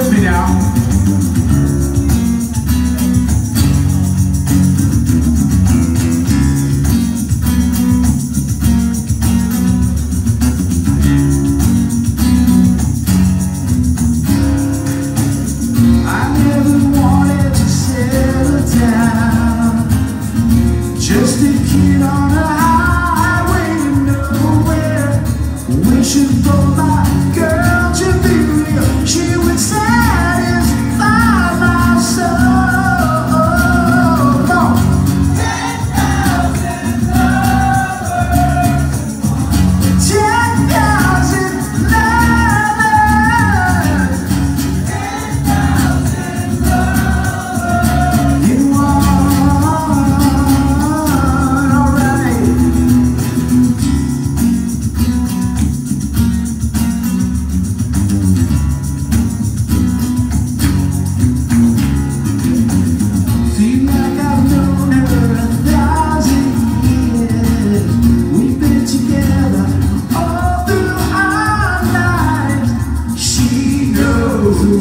with me now.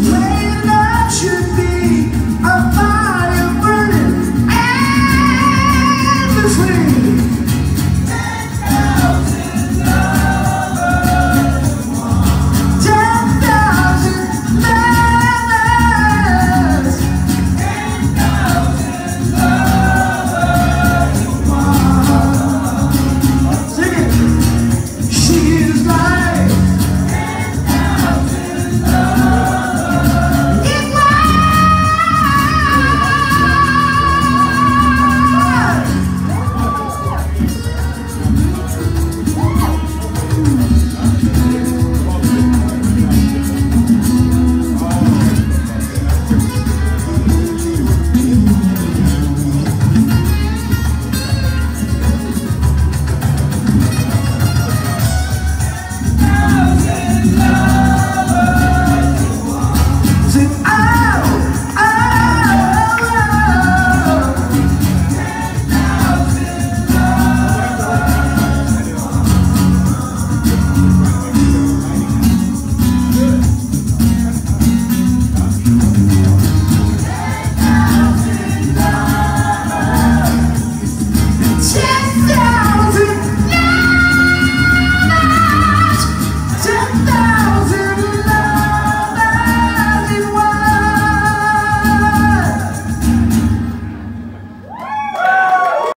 way.